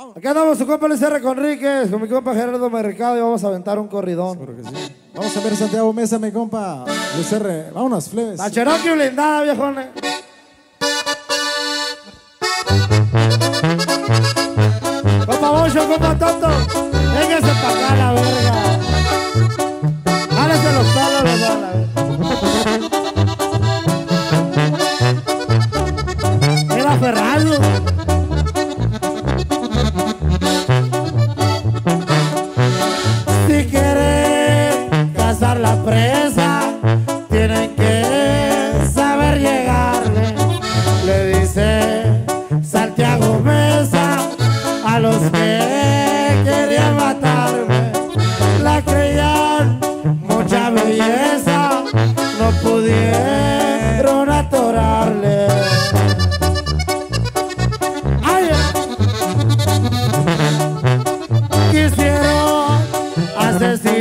Aquí andamos su compa Luis R. Conríquez, con mi compa Gerardo Mercado y vamos a aventar un corridón. Seguro que sí. Vamos a ver Santiago Mesa, mi compa. Luis R. Vámonos, flebes. La Cherokee blindada, viejones. Compa Bocho, compa Tonto, véngase pa' acá la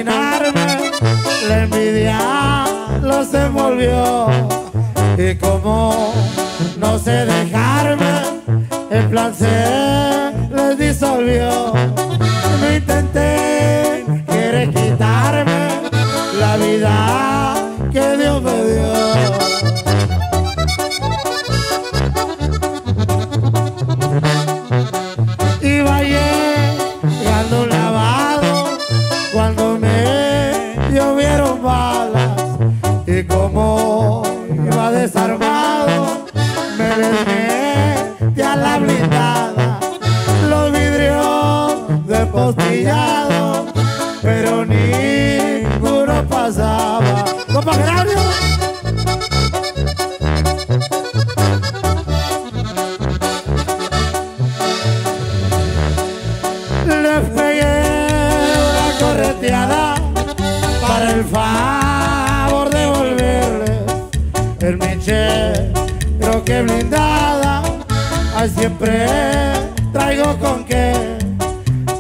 asesinarme, la envidia los envolvió y como no sé dejarme, el plan se les disolvió. No intenté, quiere quitarme la vida que Dios desarmado. Me metí a la blindada. Los vidrios despostillados pero ninguno pasaba. Compa le pegué una correteada para el favor miche creo que blindada ay siempre traigo con qué.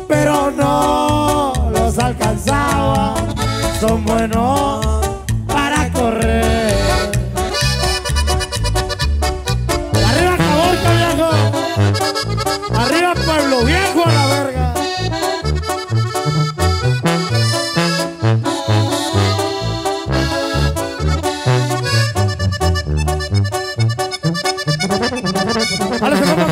Pero no los alcanzaba son buenos Ahora se vamos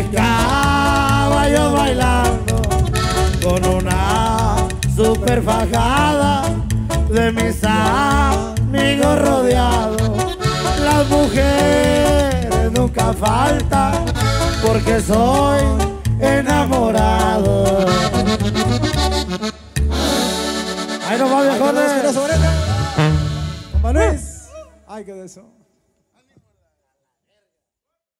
con mis caballos bailando con una super fajada de mis amigos rodeados las mujeres nunca faltan porque soy enamorado ahí nos va viejones Luis. Ay, qué de eso.